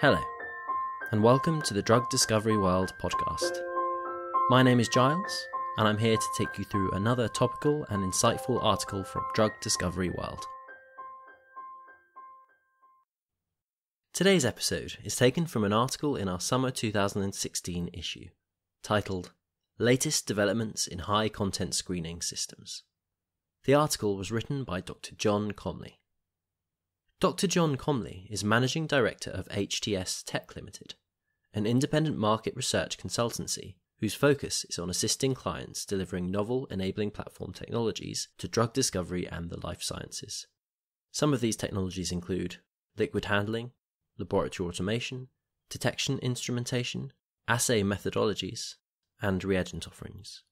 Hello, and welcome to the Drug Discovery World podcast. My name is Giles, and I'm here to take you through another topical and insightful article from Drug Discovery World. Today's episode is taken from an article in our summer 2016 issue titled Latest Developments in High Content Screening Systems. The article was written by Dr. John Comley. Dr. John Comley is Managing Director of HTStec Limited, an independent market research consultancy whose focus is on assisting clients delivering novel enabling platform technologies to drug discovery and the life sciences. Some of these technologies include liquid handling, laboratory automation, detection instrumentation, assay methodologies, and reagent offerings.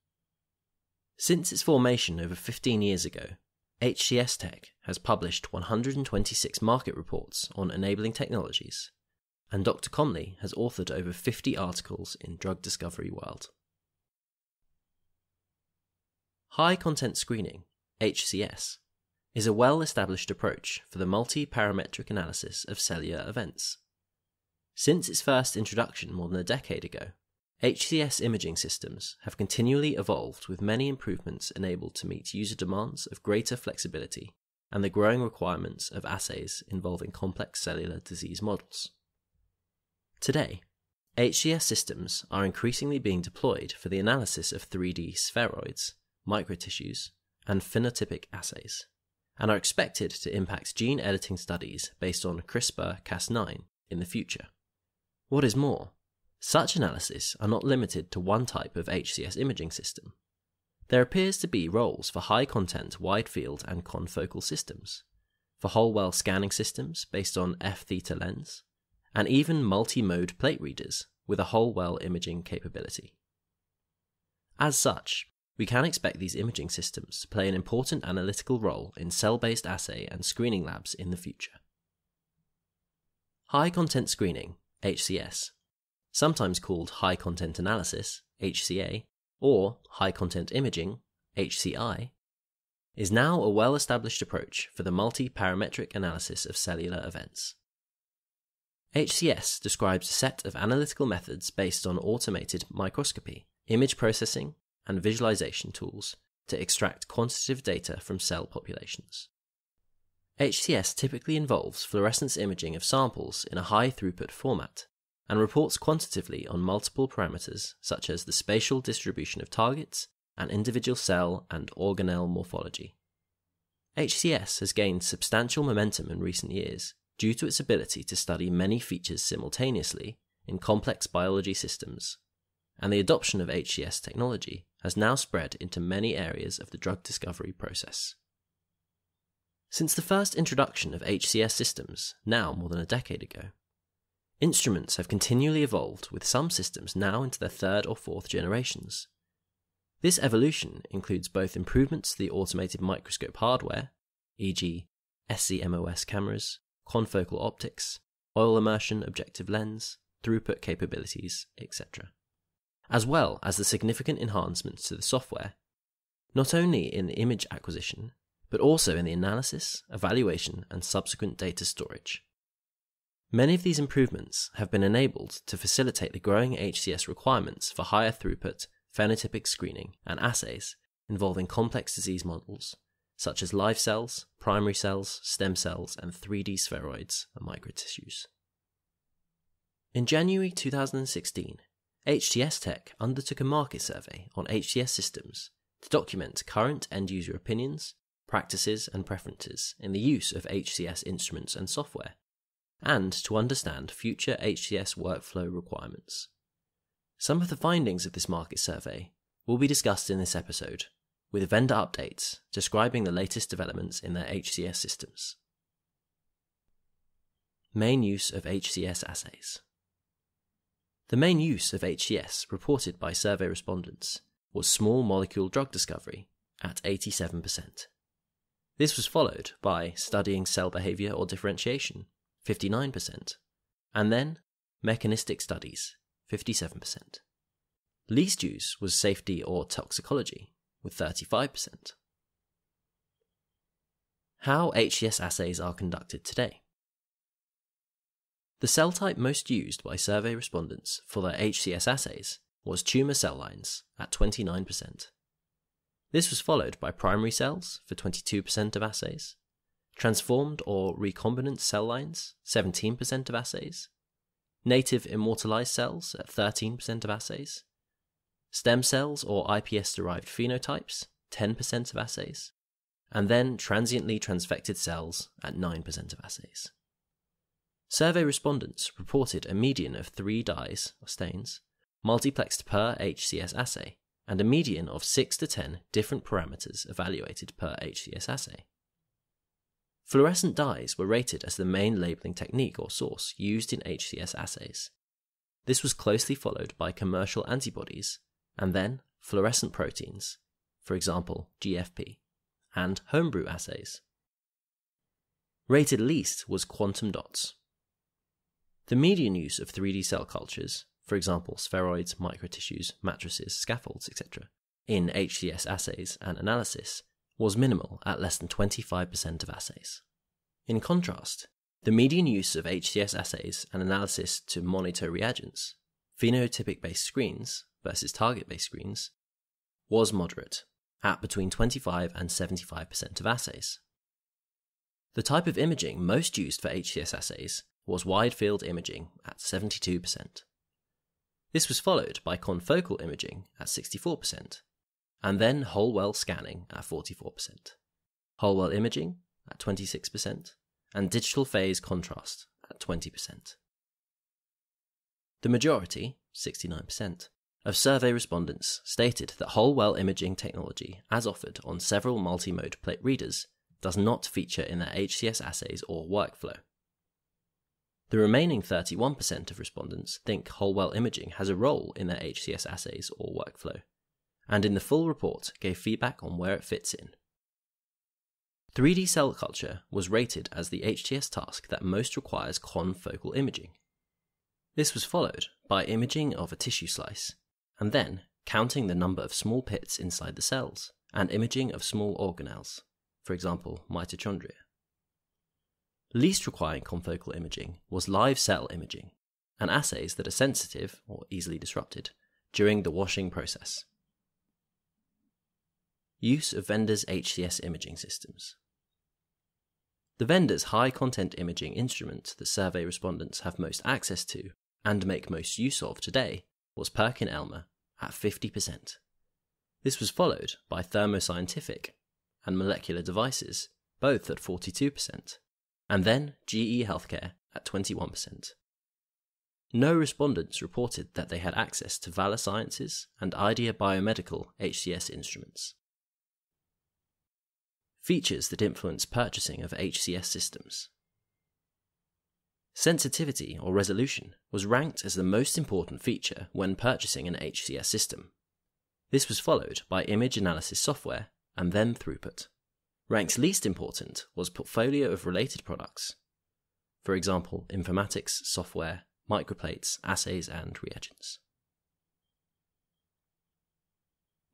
Since its formation over 15 years ago, HTStec has published 126 market reports on enabling technologies, and Dr. Comley has authored over 50 articles in Drug Discovery World. High Content Screening, HCS, is a well established approach for the multi parametric analysis of cellular events. Since its first introduction more than a decade ago, HCS imaging systems have continually evolved with many improvements enabled to meet user demands of greater flexibility and the growing requirements of assays involving complex cellular disease models. Today, HCS systems are increasingly being deployed for the analysis of 3D spheroids, microtissues, and phenotypic assays, and are expected to impact gene editing studies based on CRISPR Cas9 in the future. What is more, such analyses are not limited to one type of HCS imaging system. There appears to be roles for high content wide field and confocal systems, for whole well scanning systems based on F theta lens, and even multi mode plate readers with a whole well imaging capability. As such, we can expect these imaging systems to play an important analytical role in cell based assay and screening labs in the future. High content screening, HCS, sometimes called high content analysis, HCA, or high content imaging, HCI, is now a well established approach for the multi parametric analysis of cellular events. HCS describes a set of analytical methods based on automated microscopy, image processing, and visualization tools to extract quantitative data from cell populations. HCS typically involves fluorescence imaging of samples in a high throughput format and reports quantitatively on multiple parameters such as the spatial distribution of targets and individual cell and organelle morphology. HCS has gained substantial momentum in recent years due to its ability to study many features simultaneously in complex biology systems, and the adoption of HCS technology has now spread into many areas of the drug discovery process. Since the first introduction of HCS systems, now more than a decade ago, Instruments have continually evolved, with some systems now into their third or fourth generations. This evolution includes both improvements to the automated microscope hardware, e.g., SCMOS cameras, confocal optics, oil immersion objective lens, throughput capabilities, etc., as well as the significant enhancements to the software, not only in the image acquisition, but also in the analysis, evaluation, and subsequent data storage. Many of these improvements have been enabled to facilitate the growing HCS requirements for higher throughput phenotypic screening and assays involving complex disease models, such as live cells, primary cells, stem cells, and 3D spheroids and microtissues. In January 2016, HTStec undertook a market survey on HCS systems to document current end user opinions, practices, and preferences in the use of HCS instruments and software and to understand future HCS workflow requirements. Some of the findings of this market survey will be discussed in this episode, with vendor updates describing the latest developments in their HCS systems. Main use of HCS assays. The main use of HCS reported by survey respondents was small molecule drug discovery at 87%. This was followed by studying cell behavior or differentiation 59%, and then mechanistic studies, 57%. Least use was safety or toxicology, with 35%. How HCS assays are conducted today. The cell type most used by survey respondents for their HCS assays was tumour cell lines at 29%. This was followed by primary cells for 22% of assays, transformed or recombinant cell lines, 17% of assays, native immortalized cells uh, at 13% of assays, stem cells or iPS derived phenotypes, 10% of assays, and then transiently transfected cells at 9% of assays. Survey respondents reported a median of three dyes or stains, multiplexed per HCS assay, and a median of 6 to 10 different parameters evaluated per HCS assay. Fluorescent dyes were rated as the main labeling technique or source used in HCS assays. This was closely followed by commercial antibodies, and then fluorescent proteins, for example, GFP, and homebrew assays. Rated least was quantum dots. The median use of 3D cell cultures, for example, spheroids, microtissues, matrices, scaffolds, etc., in HCS assays and analysis was minimal at less than 25% of assays. In contrast, the median use of HCS assays and analysis to monitor reagents, phenotypic based screens versus target based screens, was moderate at between 25 and 75% of assays. The type of imaging most used for HCS assays was wide field imaging at 72%. This was followed by confocal imaging at 64%, and then whole well scanning at 44%, whole well imaging at 26%, and digital phase contrast at 20%. The majority, 69%, of survey respondents stated that whole well imaging technology, as offered on several multi-mode plate readers, does not feature in their HCS assays or workflow. The remaining 31% of respondents think whole well imaging has a role in their HCS assays or workflow, and in the full report gave feedback on where it fits in. 3D cell culture was rated as the HTS task that most requires confocal imaging. This was followed by imaging of a tissue slice, and then counting the number of small pits inside the cells, and imaging of small organelles, for example, mitochondria. Least requiring confocal imaging was live cell imaging, and assays that are sensitive or easily disrupted during the washing process. Use of vendors' HCS imaging systems. The vendor's high content imaging instrument that survey respondents have most access to and make most use of today was Perkin Elmer at 50%. This was followed by Thermo Scientific and Molecular Devices, both at 42%, and then GE Healthcare at 21%. No respondents reported that they had access to Vala Sciences and Idea Biomedical HCS instruments. Features that influence purchasing of HCS systems. Sensitivity or resolution was ranked as the most important feature when purchasing an HCS system. This was followed by image analysis software and then throughput. Ranked least important was portfolio of related products. For example, informatics, software, microplates, assays, and reagents.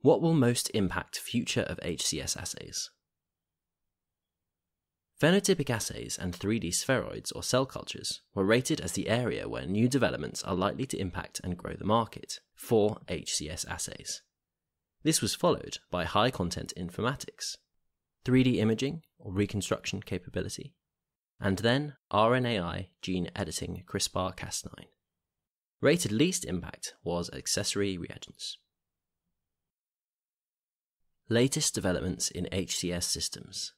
What will most impact future of HCS assays? Phenotypic assays and 3D spheroids or cell cultures were rated as the area where new developments are likely to impact and grow the market for HCS assays. This was followed by high content informatics, 3D imaging or reconstruction capability, and then RNAi gene editing CRISPR Cas9. Rated least impact was accessory reagents. Latest developments in HCS systems.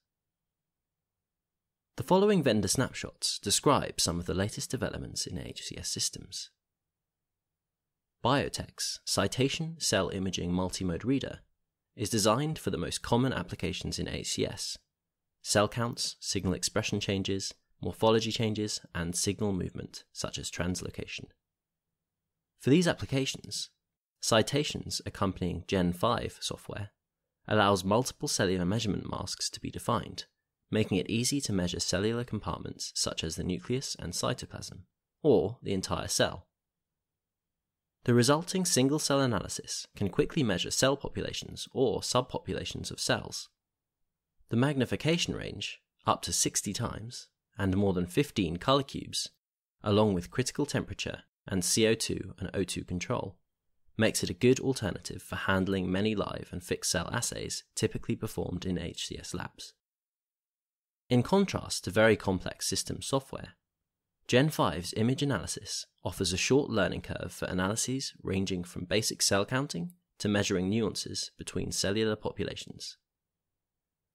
The following vendor snapshots describe some of the latest developments in HCS systems. BioTek's Citation Cell Imaging Multimode Reader is designed for the most common applications in HCS cell counts, signal expression changes, morphology changes, and signal movement, such as translocation. For these applications, citations accompanying Gen 5 software allows multiple cellular measurement masks to be defined making it easy to measure cellular compartments such as the nucleus and cytoplasm, or the entire cell. The resulting single cell analysis can quickly measure cell populations or subpopulations of cells. The magnification range, up to 60 times, and more than 15 color cubes, along with critical temperature and CO2 and O2 control, makes it a good alternative for handling many live and fixed cell assays typically performed in HCS labs. In contrast to very complex system software, Gen 5's image analysis offers a short learning curve for analyses ranging from basic cell counting to measuring nuances between cellular populations.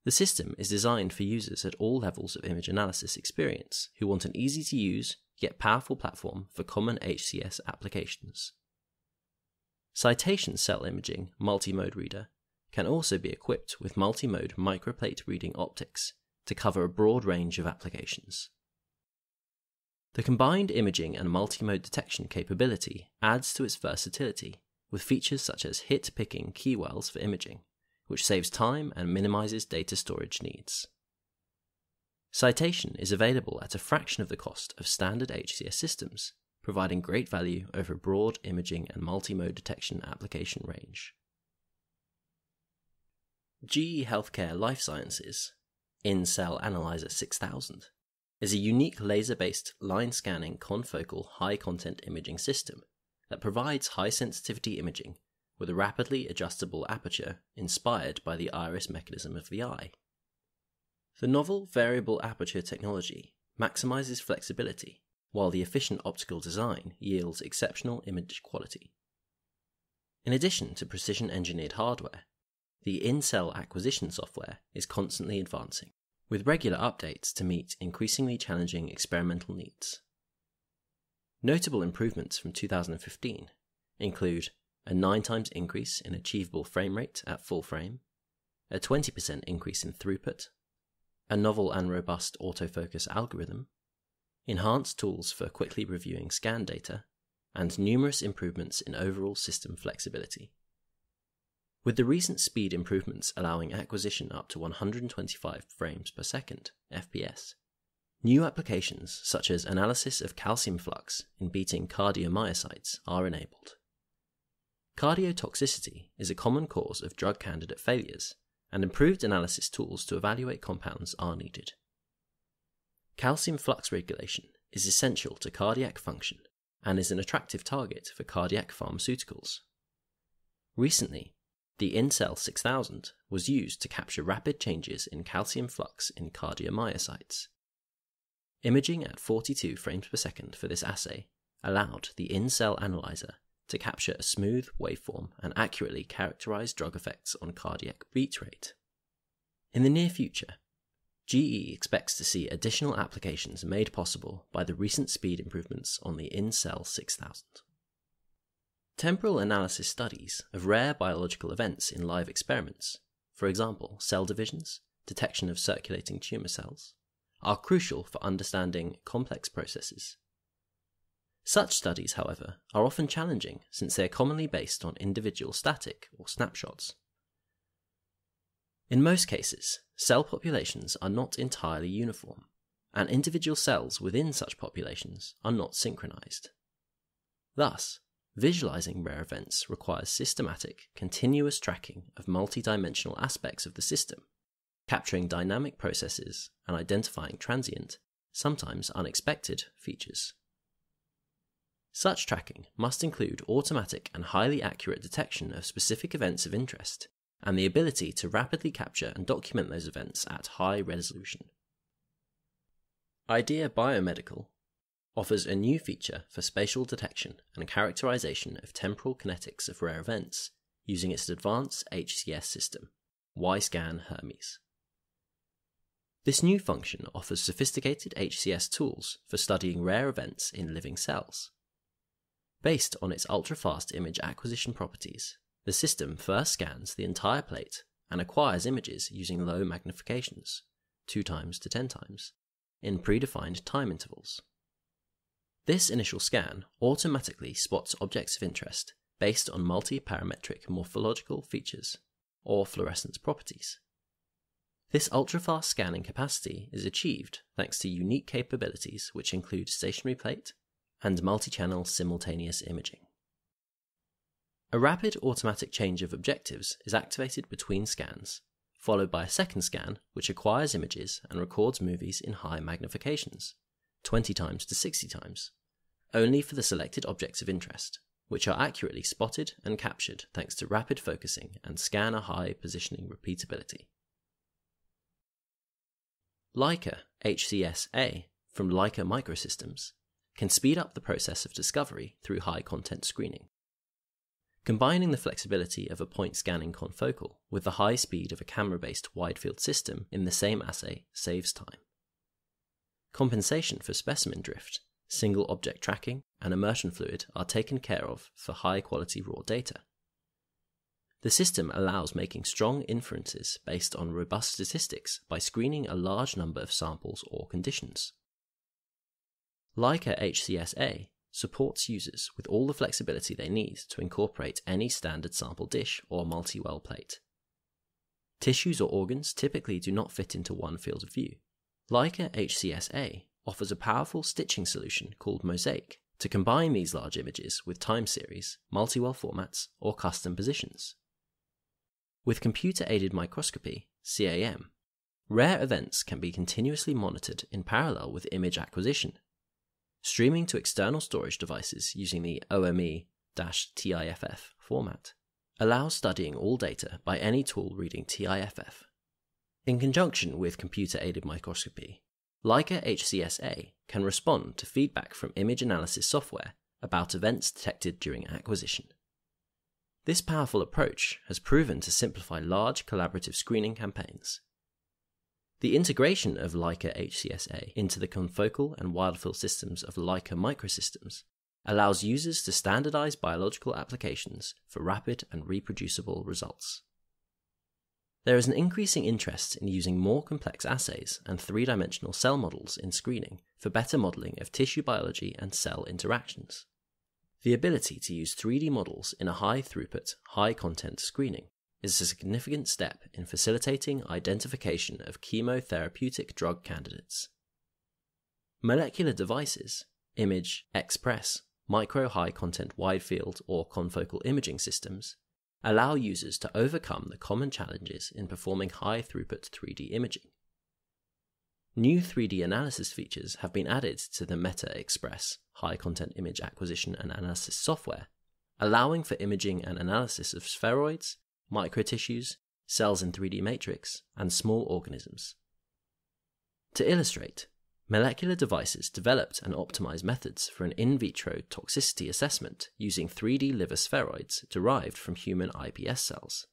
The system is designed for users at all levels of image analysis experience who want an easy to use yet powerful platform for common HCS applications. Citation cell imaging multi-mode reader can also be equipped with multi-mode microplate reading optics to cover a broad range of applications. The combined imaging and multi-mode detection capability adds to its versatility with features such as hit picking key wells for imaging, which saves time and minimizes data storage needs. Citation is available at a fraction of the cost of standard HCS systems, providing great value over a broad imaging and multi-mode detection application range. GE Healthcare Life Sciences InCell Analyzer 6000 is a unique laser based line scanning confocal high content imaging system that provides high sensitivity imaging with a rapidly adjustable aperture inspired by the iris mechanism of the eye. The novel variable aperture technology maximizes flexibility, while the efficient optical design yields exceptional image quality. In addition to precision engineered hardware, the InCell acquisition software is constantly advancing, with regular updates to meet increasingly challenging experimental needs. Notable improvements from 2015 include a 9 times increase in achievable frame rate at full frame, a 20% increase in throughput, a novel and robust autofocus algorithm, enhanced tools for quickly reviewing scan data, and numerous improvements in overall system flexibility. With the recent speed improvements allowing acquisition up to 125 frames per second, FPS, new applications such as analysis of calcium flux in beating cardiomyocytes are enabled. Cardiotoxicity is a common cause of drug candidate failures and improved analysis tools to evaluate compounds are needed. Calcium flux regulation is essential to cardiac function and is an attractive target for cardiac pharmaceuticals. Recently, the InCell 6000 was used to capture rapid changes in calcium flux in cardiomyocytes. Imaging at 42 frames per second for this assay allowed the InCell analyzer to capture a smooth waveform and accurately characterize drug effects on cardiac beat rate. In the near future, GE expects to see additional applications made possible by the recent speed improvements on the InCell 6000. Temporal analysis studies of rare biological events in live experiments, for example, cell divisions, detection of circulating tumour cells, are crucial for understanding complex processes such studies, however, are often challenging since they are commonly based on individual static or snapshots. In most cases, cell populations are not entirely uniform, and individual cells within such populations are not synchronized. Thus, visualizing rare events requires systematic, continuous tracking of multidimensional aspects of the system, capturing dynamic processes and identifying transient, sometimes unexpected, features. Such tracking must include automatic and highly accurate detection of specific events of interest, and the ability to rapidly capture and document those events at high resolution. IDEA Biomedical offers a new feature for spatial detection and characterization of temporal kinetics of rare events using its advanced HCS system, WiScan Hermes. This new function offers sophisticated HCS tools for studying rare events in living cells. Based on its ultra-fast image acquisition properties, the system first scans the entire plate and acquires images using low magnifications, 2 times to 10 times, in predefined time intervals. This initial scan automatically spots objects of interest based on multi-parametric morphological features or fluorescence properties. This ultra-fast scanning capacity is achieved thanks to unique capabilities which include stationary plate, and multi-channel simultaneous imaging. A rapid automatic change of objectives is activated between scans, followed by a second scan which acquires images and records movies in high magnifications, 20 times to 60 times, only for the selected objects of interest, which are accurately spotted and captured thanks to rapid focusing and scanner high positioning repeatability. Leica HCS-A from Leica Microsystems can speed up the process of discovery through high content screening. Combining the flexibility of a point scanning confocal with the high speed of a camera based wide field system in the same assay saves time. Compensation for specimen drift, single object tracking, and immersion fluid are taken care of for high quality raw data. The system allows making strong inferences based on robust statistics by screening a large number of samples or conditions. Leica HCS-A supports users with all the flexibility they need to incorporate any standard sample dish or multi-well plate. Tissues or organs typically do not fit into one field of view. Leica HCS-A offers a powerful stitching solution called Mosaic to combine these large images with time series, multi-well formats, or custom positions. With computer aided microscopy, CAM, rare events can be continuously monitored in parallel with image acquisition streaming to external storage devices using the OME TIFF format allows studying all data by any tool reading TIFF. In conjunction with computer aided microscopy, Leica HCS-A can respond to feedback from image analysis software about events detected during acquisition. This powerful approach has proven to simplify large collaborative screening campaigns the integration of Leica HCS-A into the confocal and wide-field systems of Leica Microsystems allows users to standardize biological applications for rapid and reproducible results. There is an increasing interest in using more complex assays and three dimensional cell models in screening for better modeling of tissue biology and cell interactions. The ability to use 3D models in a high throughput, high content screening is a significant step in facilitating identification of chemotherapeutic drug candidates. Molecular devices, ImageXpress, micro high content wide field, or confocal imaging systems allow users to overcome the common challenges in performing high throughput 3D imaging. New 3D analysis features have been added to the MetaXpress high content image acquisition and analysis software, allowing for imaging and analysis of spheroids, microtissues, cells in 3D matrix, and small organisms. To illustrate, molecular devices developed and optimized methods for an in vitro toxicity assessment using 3D liver spheroids derived from human iPS cells.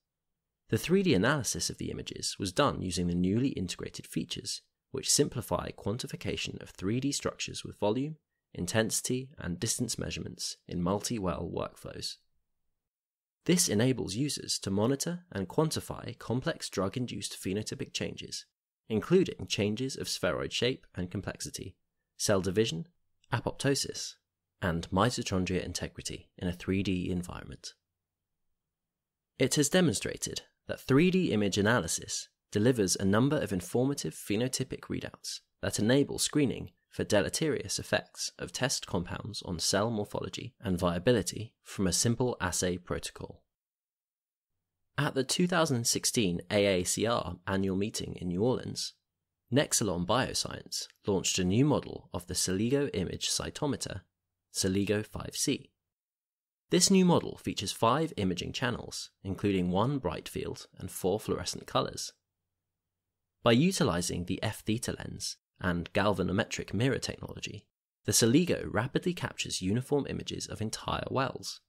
The 3D analysis of the images was done using the newly integrated features, which simplify quantification of 3D structures with volume, intensity, and distance measurements in multi well workflows. This enables users to monitor and quantify complex drug induced phenotypic changes, including changes of spheroid shape and complexity, cell division, apoptosis, and mitochondria integrity in a 3D environment. It has demonstrated that 3D image analysis delivers a number of informative phenotypic readouts that enable screening for deleterious effects of test compounds on cell morphology and viability from a simple assay protocol. At the 2016 AACR annual meeting in New Orleans, Nexcelom Bioscience launched a new model of the Celigo image cytometer, Celigo 5C. This new model features five imaging channels, including one bright field and four fluorescent colors. By utilizing the F theta lens, and galvanometric mirror technology, the Celigo rapidly captures uniform images of entire wells.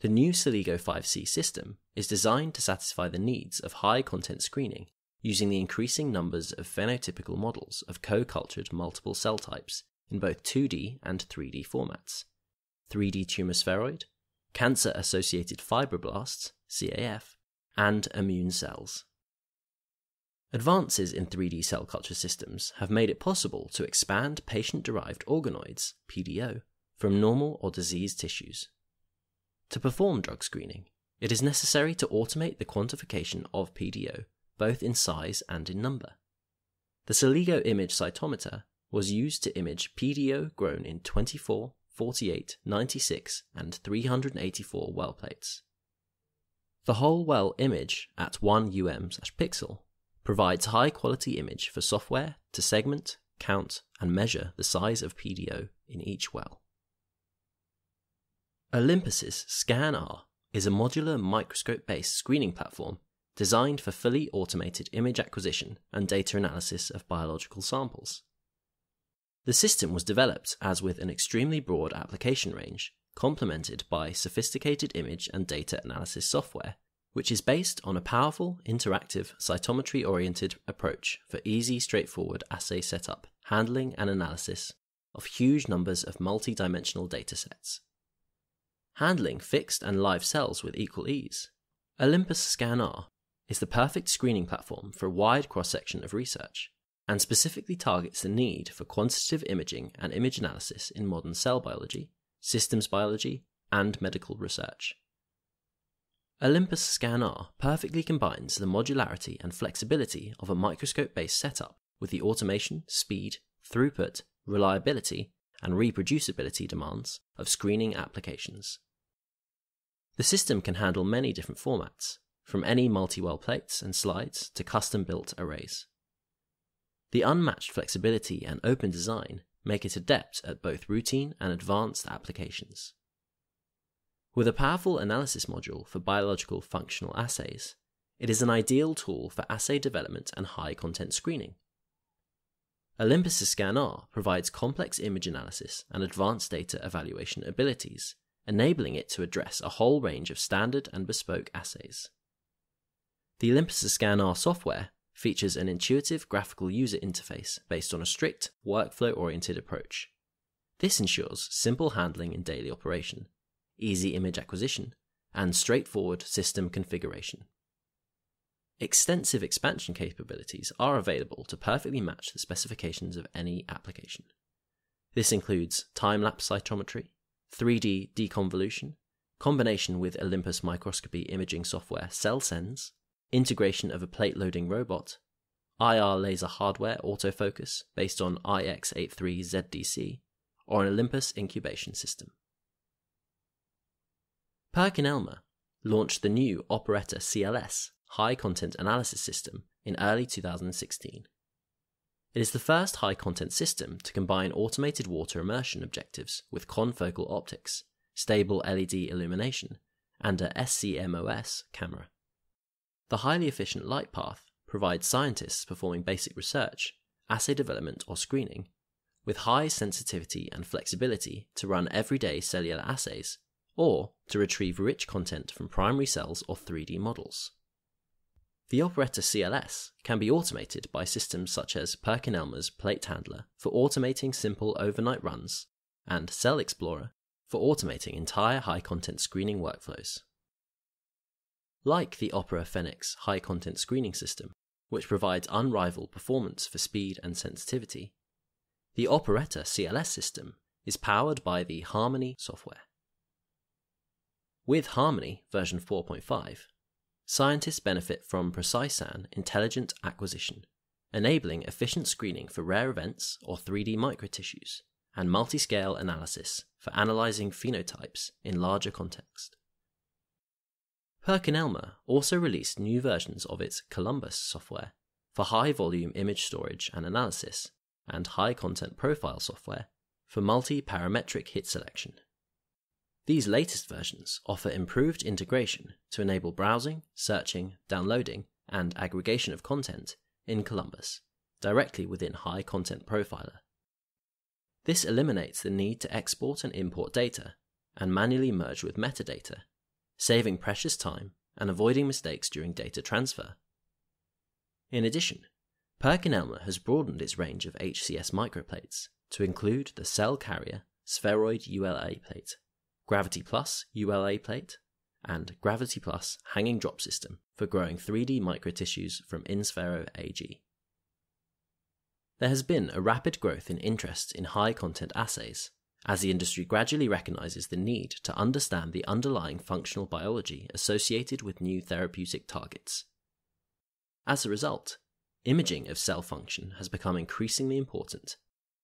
The new Celigo 5C system is designed to satisfy the needs of high content screening using the increasing numbers of phenotypical models of co cultured multiple cell types in both 2D and 3D formats 3D tumor spheroid, cancer associated fibroblasts, CAF, and immune cells. Advances in 3D cell culture systems have made it possible to expand patient derived organoids, PDO, from normal or diseased tissues. To perform drug screening, it is necessary to automate the quantification of PDO, both in size and in number. The Celigo image cytometer was used to image PDO grown in 24, 48, 96, and 384 well plates. The whole well image at 1 um pixel provides high quality image for software to segment, count, and measure the size of PDO in each well. Olympus's ScanR is a modular microscope based screening platform designed for fully automated image acquisition and data analysis of biological samples. The system was developed as with an extremely broad application range, complemented by sophisticated image and data analysis software, which is based on a powerful, interactive, cytometry oriented approach for easy, straightforward assay setup, handling, and analysis of huge numbers of multi dimensional datasets. Handling fixed and live cells with equal ease, Olympus ScanR is the perfect screening platform for a wide cross section of research and specifically targets the need for quantitative imaging and image analysis in modern cell biology, systems biology, and medical research. Olympus ScanR perfectly combines the modularity and flexibility of a microscope based setup with the automation, speed, throughput, reliability, and reproducibility demands of screening applications. The system can handle many different formats, from any multi well plates and slides to custom built arrays. The unmatched flexibility and open design make it adept at both routine and advanced applications. With a powerful analysis module for biological functional assays, it is an ideal tool for assay development and high content screening. Olympus ScanR provides complex image analysis and advanced data evaluation abilities, enabling it to address a whole range of standard and bespoke assays. The Olympus ScanR software features an intuitive graphical user interface based on a strict, workflow oriented approach. This ensures simple handling in daily operation, easy image acquisition, and straightforward system configuration. Extensive expansion capabilities are available to perfectly match the specifications of any application. This includes time lapse cytometry, 3D deconvolution, combination with Olympus microscopy imaging software CellSens, integration of a plate loading robot, IR laser hardware autofocus based on IX83ZDC, or an Olympus incubation system. PerkinElmer launched the new Operetta CLS high content analysis system in early 2016. It is the first high content system to combine automated water immersion objectives with confocal optics, stable LED illumination, and a SCMOS camera. The highly efficient light path provides scientists performing basic research, assay development, or screening with high sensitivity and flexibility to run everyday cellular assays or to retrieve rich content from primary cells or 3D models. The Operetta CLS can be automated by systems such as PerkinElmer's Plate Handler for automating simple overnight runs and Cell Explorer for automating entire high content screening workflows. Like the Opera Phenix high content screening system, which provides unrivaled performance for speed and sensitivity, the Operetta CLS system is powered by the Harmony software. With Harmony version 4.5, scientists benefit from PreciScan intelligent acquisition, enabling efficient screening for rare events or 3D microtissues, and multi-scale analysis for analyzing phenotypes in larger context. PerkinElmer also released new versions of its Columbus software for high volume image storage and analysis, and high content profile software for multi parametric hit selection. These latest versions offer improved integration to enable browsing, searching, downloading, and aggregation of content in Columbus directly within High Content Profiler. This eliminates the need to export and import data and manually merge with metadata, saving precious time and avoiding mistakes during data transfer. In addition, PerkinElmer has broadened its range of HCS microplates to include the cell carrier spheroid ULA plate Gravity Plus ULA plate, and Gravity Plus hanging drop system for growing 3D microtissues from InSphero AG. There has been a rapid growth in interest in high content assays, as the industry gradually recognizes the need to understand the underlying functional biology associated with new therapeutic targets. As a result, imaging of cell function has become increasingly important,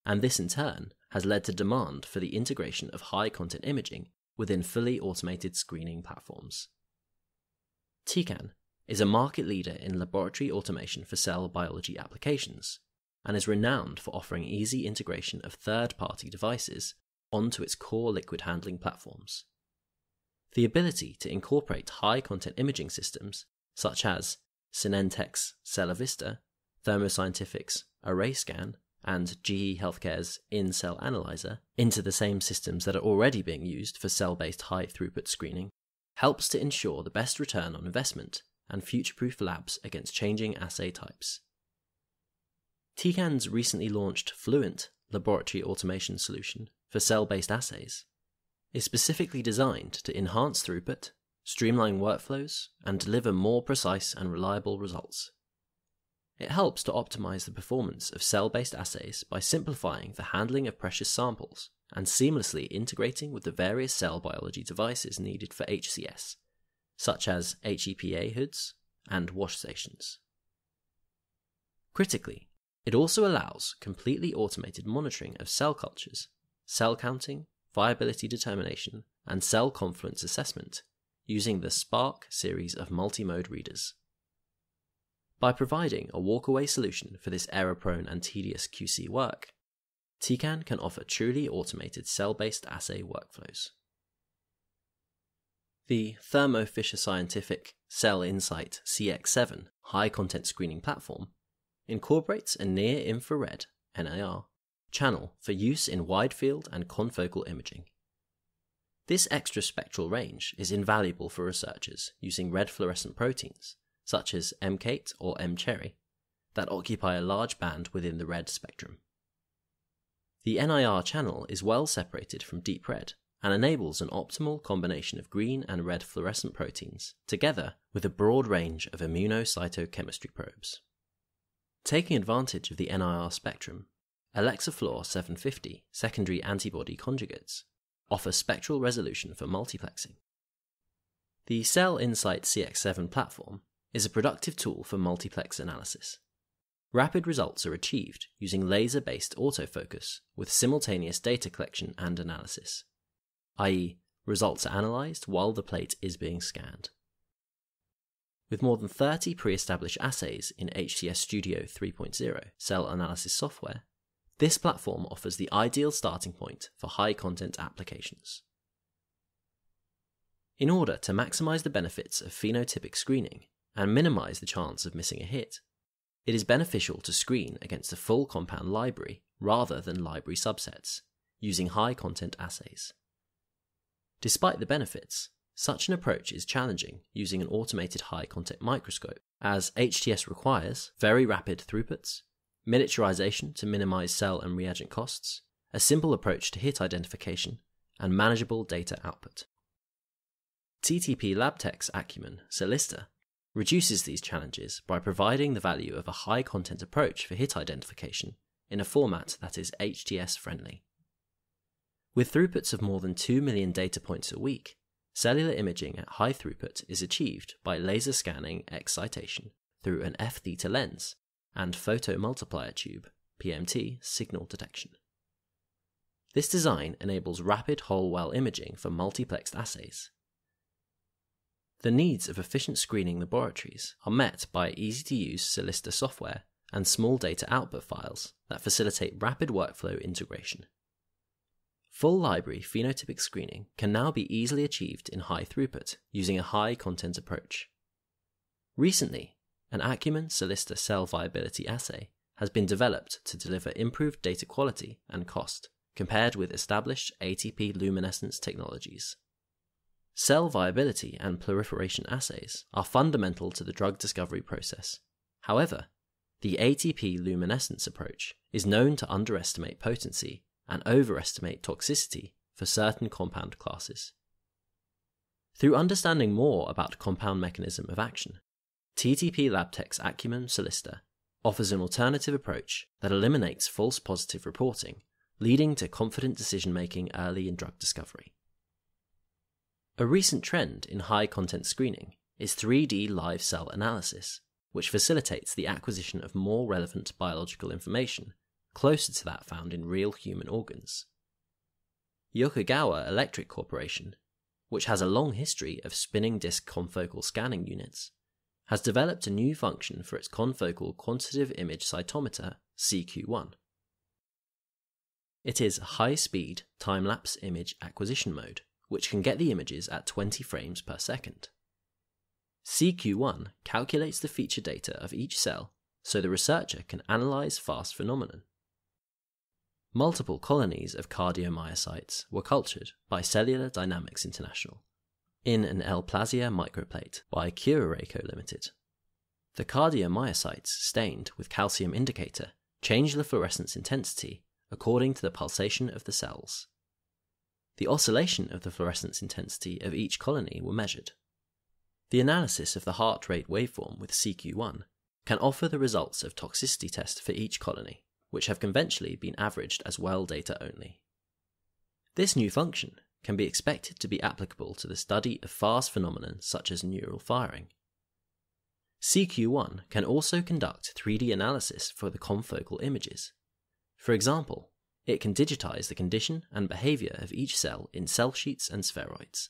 and this in turn has led to demand for the integration of high content imaging within fully automated screening platforms. Tecan is a market leader in laboratory automation for cell biology applications and is renowned for offering easy integration of third party devices onto its core liquid handling platforms, the ability to incorporate high content imaging systems such as Synentec's CellaVista, Thermo Scientific's ArrayScan, and GE Healthcare's In Cell Analyzer into the same systems that are already being used for cell based high throughput screening helps to ensure the best return on investment and future proof labs against changing assay types. Tecan's recently launched Fluent laboratory automation solution for cell based assays is specifically designed to enhance throughput, streamline workflows, and deliver more precise and reliable results. It helps to optimize the performance of cell based assays by simplifying the handling of precious samples and seamlessly integrating with the various cell biology devices needed for HCS, such as HEPA hoods and wash stations. Critically, it also allows completely automated monitoring of cell cultures, cell counting, viability determination, and cell confluence assessment using the Spark series of multi-mode readers. By providing a walkaway solution for this error-prone and tedious QC work, Tecan can offer truly automated cell-based assay workflows. The Thermo Fisher Scientific Cell Insight CX7 high content screening platform incorporates a near infrared NIR channel for use in wide field and confocal imaging. This extra spectral range is invaluable for researchers using red fluorescent proteins, such as mKate or mCherry, that occupy a large band within the red spectrum. The NIR channel is well separated from deep red and enables an optimal combination of green and red fluorescent proteins, together with a broad range of immunocytochemistry probes. Taking advantage of the NIR spectrum, Alexa Fluor 750 secondary antibody conjugates offer spectral resolution for multiplexing. The Cell Insight CX7 platform is a productive tool for multiplex analysis. Rapid results are achieved using laser based autofocus with simultaneous data collection and analysis, i.e., results are analysed while the plate is being scanned. With more than 30 pre established assays in HCS Studio 3.0 cell analysis software, this platform offers the ideal starting point for high content applications. In order to maximize the benefits of phenotypic screening and minimize the chance of missing a hit, it is beneficial to screen against a full compound library rather than library subsets, using high content assays. Despite the benefits, such an approach is challenging using an automated high content microscope, as HTS requires very rapid throughputs, miniaturization to minimize cell and reagent costs, a simple approach to hit identification, and manageable data output. TTP Labtech's Acumen CELLISTA reduces these challenges by providing the value of a high content approach for hit identification in a format that is HTS friendly. With throughputs of more than 2 million data points a week, cellular imaging at high throughput is achieved by laser scanning excitation through an F theta lens and photomultiplier tube PMT signal detection. This design enables rapid whole well imaging for multiplexed assays. The needs of efficient screening laboratories are met by easy to use CELLISTA software and small data output files that facilitate rapid workflow integration. Full library phenotypic screening can now be easily achieved in high throughput using a high content approach. Recently, an Acumen CELLISTA cell viability assay has been developed to deliver improved data quality and cost compared with established ATP luminescence technologies. Cell viability and proliferation assays are fundamental to the drug discovery process. However, the ATP luminescence approach is known to underestimate potency and overestimate toxicity for certain compound classes. Through understanding more about compound mechanism of action, TTP Labtech's Acumen CELLISTA offers an alternative approach that eliminates false positive reporting, leading to confident decision making early in drug discovery. A recent trend in high content screening is 3D live cell analysis, which facilitates the acquisition of more relevant biological information closer to that found in real human organs. Yokogawa Electric Corporation, which has a long history of spinning disk confocal scanning units, has developed a new function for its confocal quantitative image cytometer, CQ1. It is high speed time lapse image acquisition mode which can get the images at 20 frames per second. CQ1 calculates the feature data of each cell so the researcher can analyze fast phenomenon. Multiple colonies of cardiomyocytes were cultured by Cellular Dynamics International in an Elplasia microplate by Kuraray Co. Limited. The cardiomyocytes stained with calcium indicator change the fluorescence intensity according to the pulsation of the cells. The oscillation of the fluorescence intensity of each colony were measured. The analysis of the heart rate waveform with CQ1 can offer the results of toxicity tests for each colony, which have conventionally been averaged as well data only. This new function can be expected to be applicable to the study of fast phenomena such as neural firing. CQ1 can also conduct 3D analysis for the confocal images. For example, it can digitize the condition and behavior of each cell in cell sheets and spheroids.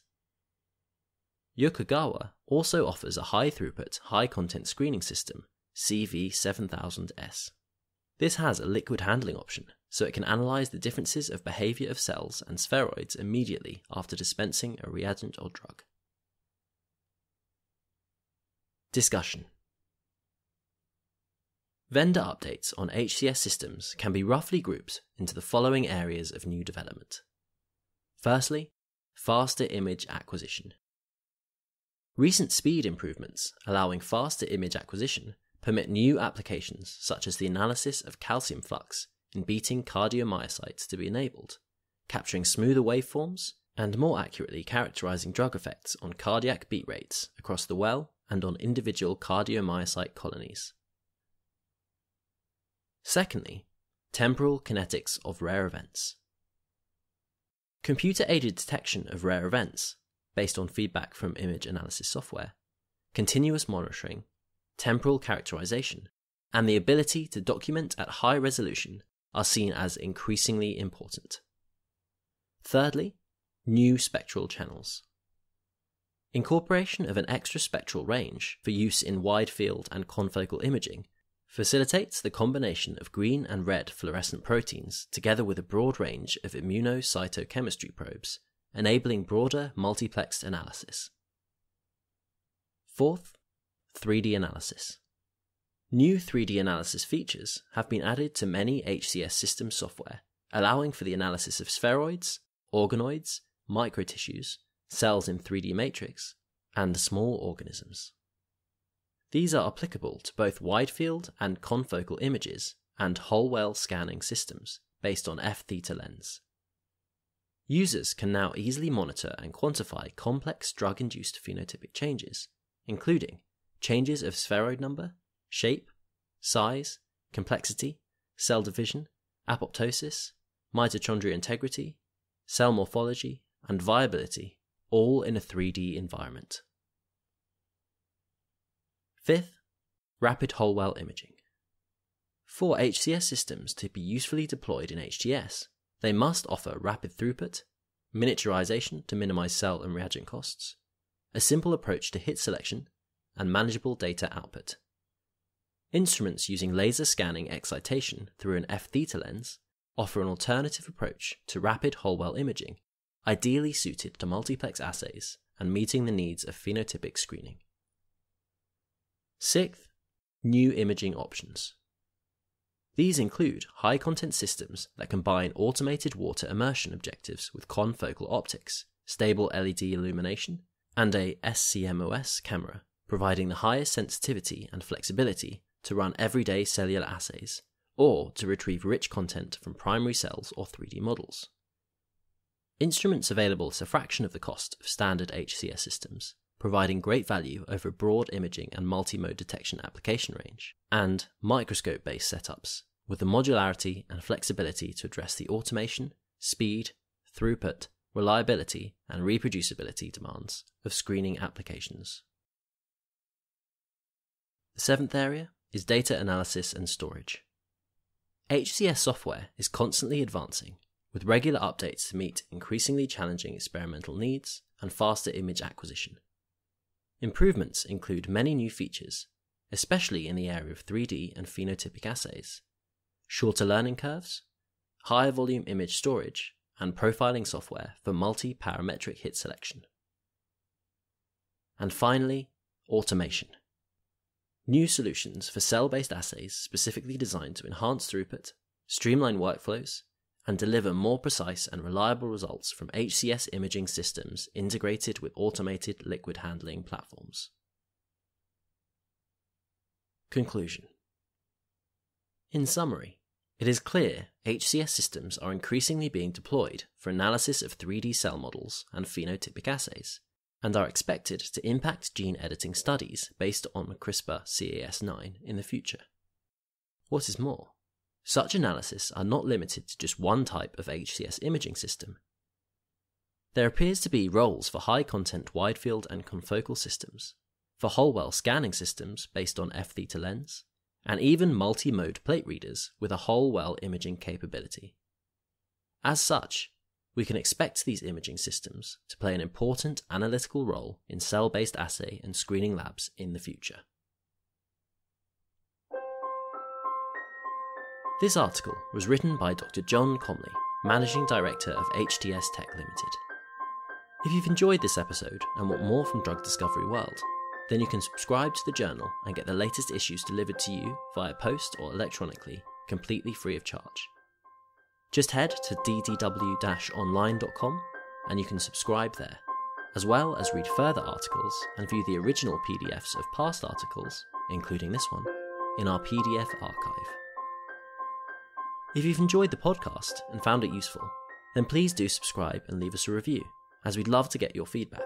Yokogawa also offers a high throughput, high content screening system, CV7000S. This has a liquid handling option, so it can analyze the differences of behavior of cells and spheroids immediately after dispensing a reagent or drug. Discussion Vendor updates on HCS systems can be roughly grouped into the following areas of new development. Firstly, faster image acquisition. Recent speed improvements allowing faster image acquisition permit new applications such as the analysis of calcium flux in beating cardiomyocytes to be enabled, capturing smoother waveforms and more accurately characterizing drug effects on cardiac beat rates across the well and on individual cardiomyocyte colonies. Secondly, temporal kinetics of rare events. Computer aided detection of rare events based on feedback from image analysis software, continuous monitoring, temporal characterization, and the ability to document at high resolution are seen as increasingly important. Thirdly, new spectral channels. Incorporation of an extra spectral range for use in wide field and confocal imaging facilitates the combination of green and red fluorescent proteins together with a broad range of immunocytochemistry probes enabling broader multiplexed analysis. Fourth, 3D analysis. New 3D analysis features have been added to many HCS system software, allowing for the analysis of spheroids, organoids, microtissues, cells in 3D matrix, and small organisms. These are applicable to both wide field and confocal images and whole well scanning systems based on F theta lens. Users can now easily monitor and quantify complex drug induced phenotypic changes, including changes of spheroid number, shape, size, complexity, cell division, apoptosis, mitochondrial integrity, cell morphology, and viability, all in a 3D environment. Fifth, rapid whole well imaging. For HCS systems to be usefully deployed in HTS, they must offer rapid throughput, miniaturization to minimize cell and reagent costs, a simple approach to hit selection, and manageable data output. Instruments using laser scanning excitation through an F theta lens offer an alternative approach to rapid whole well imaging, ideally suited to multiplex assays and meeting the needs of phenotypic screening. Sixth, new imaging options. These include high content systems that combine automated water immersion objectives with confocal optics, stable LED illumination, and a SCMOS camera, providing the highest sensitivity and flexibility to run everyday cellular assays, or to retrieve rich content from primary cells or 3D models. Instruments available at a fraction of the cost of standard HCS systems providing great value over a broad imaging and multi-mode detection application range, and microscope-based setups with the modularity and flexibility to address the automation, speed, throughput, reliability, and reproducibility demands of screening applications. The seventh area is data analysis and storage. HCS software is constantly advancing, with regular updates to meet increasingly challenging experimental needs and faster image acquisition. Improvements include many new features, especially in the area of 3D and phenotypic assays, shorter learning curves, higher volume image storage, and profiling software for multi parametric hit selection. And finally, automation. New solutions for cell based assays specifically designed to enhance throughput, streamline workflows, and deliver more precise and reliable results from HCS imaging systems integrated with automated liquid handling platforms. Conclusion In summary, it is clear HCS systems are increasingly being deployed for analysis of 3D cell models and phenotypic assays and are expected to impact gene editing studies based on CRISPR Cas9 in the future. What is more, such analysis are not limited to just one type of HCS imaging system. There appears to be roles for high content wide field and confocal systems, for whole well scanning systems based on F theta lens, and even multi mode plate readers with a whole well imaging capability. As such, we can expect these imaging systems to play an important analytical role in cell based assay and screening labs in the future. This article was written by Dr. John Comley, Managing Director of HTS Tech Limited. If you've enjoyed this episode and want more from Drug Discovery World, then you can subscribe to the journal and get the latest issues delivered to you via post or electronically, completely free of charge. Just head to ddw online.com and you can subscribe there, as well as read further articles and view the original PDFs of past articles, including this one, in our PDF archive. If you've enjoyed the podcast and found it useful, then please do subscribe and leave us a review, as we'd love to get your feedback.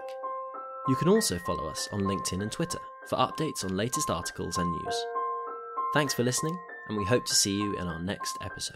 You can also follow us on LinkedIn and Twitter for updates on latest articles and news. Thanks for listening, and we hope to see you in our next episode.